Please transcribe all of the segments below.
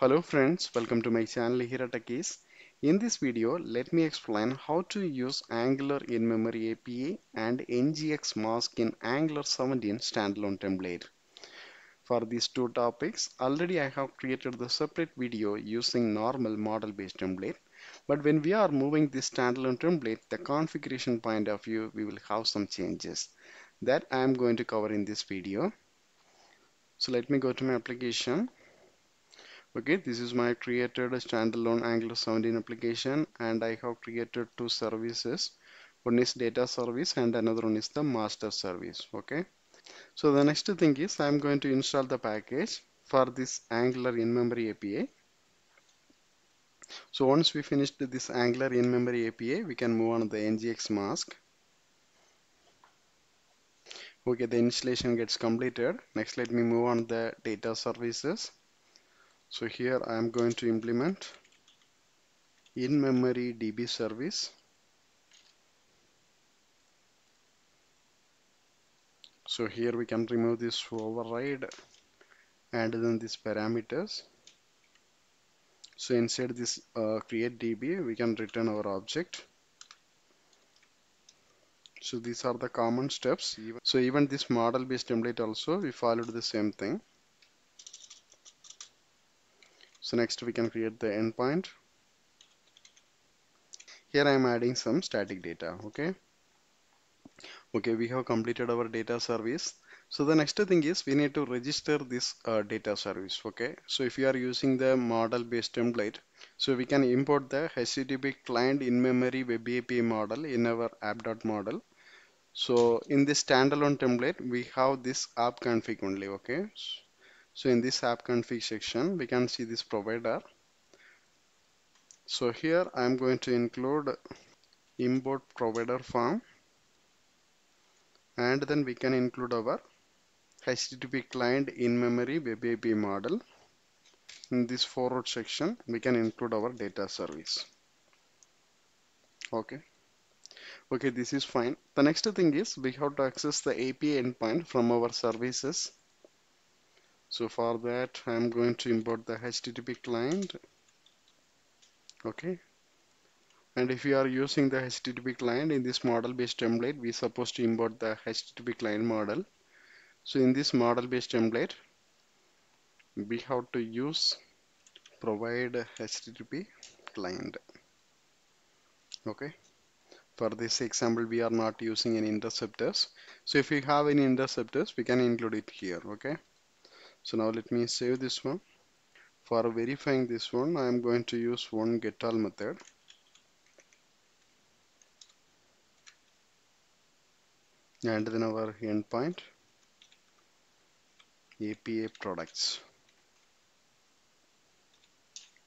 Hello friends, welcome to my channel Hira Techies. In this video, let me explain how to use Angular in-memory API and NGX mask in Angular 17 standalone template. For these two topics, already I have created the separate video using normal module-based template. But when we are moving this standalone template, the configuration point of view, we will have some changes that I am going to cover in this video. So let me go to my application okay this is my created standalone angular 17 application and i have created two services. One is data service and another one is the master service okay? So the next thing is i'm going to install the package for this angular in-memory api so once we finished this angular in-memory api we can move on to the ngx mask. Okay the installation gets completed. Next let me move on the data services so here I am going to implement in-memory DB service. So here we can remove this override and then these parameters. So inside this uh, create DB we can return our object. So these are the common steps. So even this module based template also we followed the same thing. So next we can create the endpoint. Here I am adding some static data. Okay. Okay, we have completed our data service. So the next thing is we need to register this uh, data service. Okay. So if you are using the module based template, so we can import the HTTP client in-memory web API module in our app.module. So in this standalone template, we have this app config only. Okay. So in this app config section, we can see this provider. So here I am going to include import provider form and then we can include our HTTP client in-memory web API module. In this forRoot section, we can include our data service. Okay. Okay, this is fine. The next thing is we have to access the API endpoint from our services so for that I'm going to import the HTTP client. Okay. And if you are using the HTTP client in this module based template we supposed to import the HTTP client module. So in this module based template we have to use provide HTTP client. Okay. For this example we are not using any interceptors. So if you have any interceptors we can include it here. Okay so now let me save this one. For verifying this one I am going to use one getAll method. And then our endpoint API products.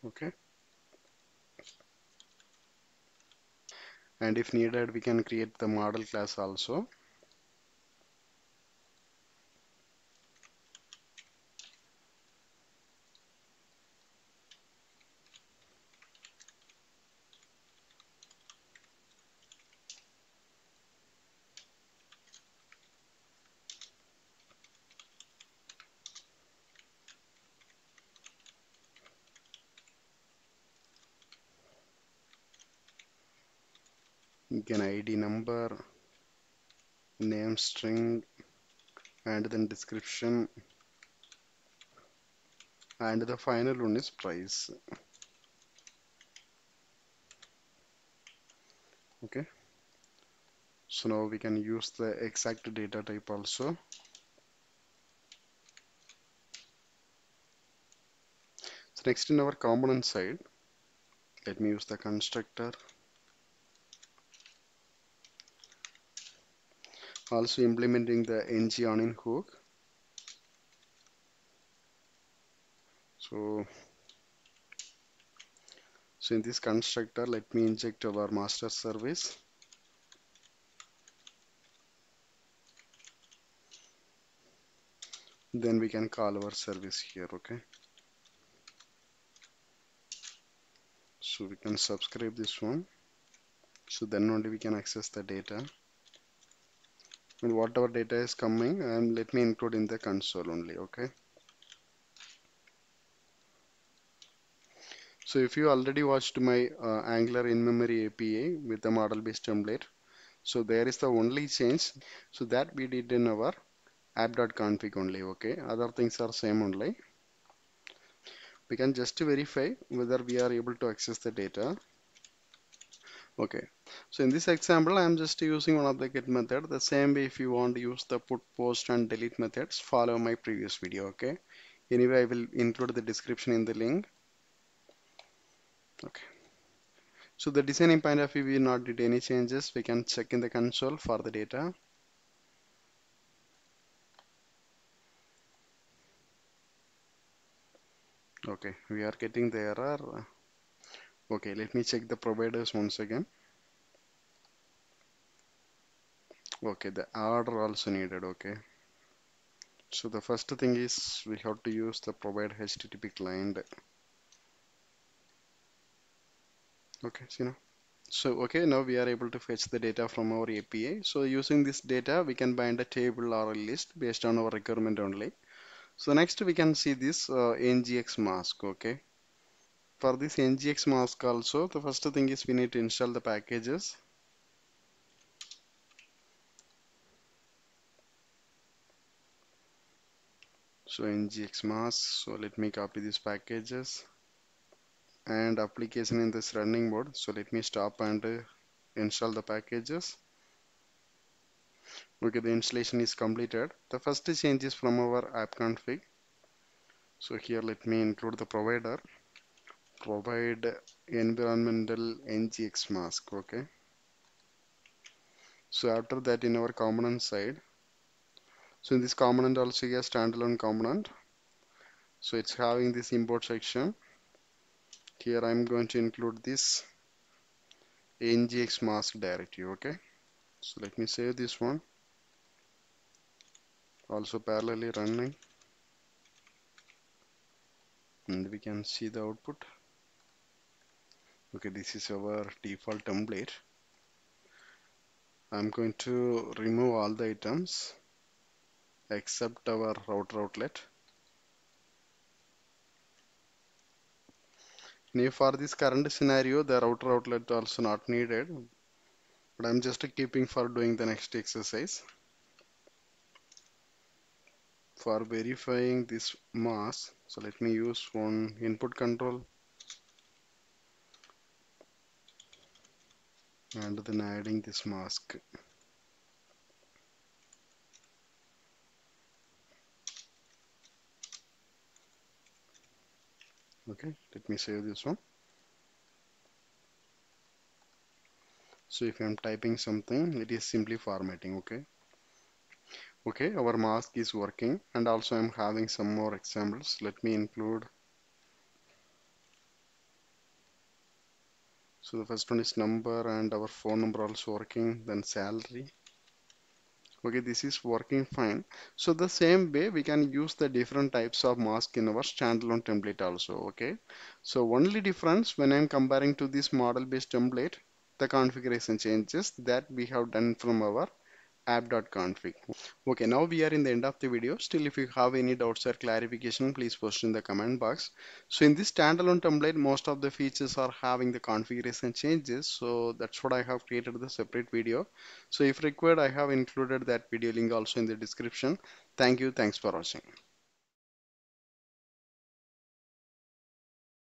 Okay. And if needed we can create the model class also again id number name string and then description. And the final one is price. Okay. So now we can use the exact data type also. So next in our component side let me use the constructor also implementing the ng on in hook. So so in this constructor let me inject our master service. Then we can call our service here okay? So we can subscribe this one. So then only we can access the data and whatever data is coming and let me include in the console only okay? So if you already watched my uh, Angular in-memory API with the module-based template so there is the only change. So that we did in our app.config only okay? Other things are same only. We can just verify whether we are able to access the data okay. So in this example I'm just using one of the get method. The same way if you want to use the put post and delete methods follow my previous video okay? Anyway I will include the description in the link. Okay. So the designing point of view we not did any changes. We can check in the console for the data. Okay. We are getting the error okay let me check the providers once again. Okay the order also needed okay. So the first thing is we have to use the provide http client. Okay see now. So okay now we are able to fetch the data from our API so using this data we can bind a table or a list based on our requirement only. So next we can see this uh, ngx mask okay for this ngx mask also the first thing is we need to install the packages. So ngx mask so let me copy these packages. And application in this running mode so let me stop and uh, install the packages. Okay the installation is completed. The first change is from our app config. So here let me include the provider provide environmental ngx mask okay? So after that in our component side so in this component also a standalone component so it's having this import section. Here I'm going to include this ngx mask directive okay? So let me save this one. Also parallelly running. And we can see the output okay this is our default template. I'm going to remove all the items except our router outlet. Now for this current scenario the router outlet also not needed but I'm just keeping for doing the next exercise. For verifying this mask so let me use one input control and then adding this mask. Okay let me save this one. So if I'm typing something it is simply formatting okay? Okay our mask is working. And also I'm having some more examples. Let me include so the first one is number and our phone number also working then salary. Okay this is working fine. So the same way we can use the different types of mask in our standalone template also okay? So only difference when I'm comparing to this module based template the configuration changes that we have done from our app.config okay now we are in the end of the video. Still if you have any doubts or clarification please post in the comment box. So in this standalone template most of the features are having the configuration changes. So that's what I have created the separate video. So if required I have included that video link also in the description. Thank you. Thanks for watching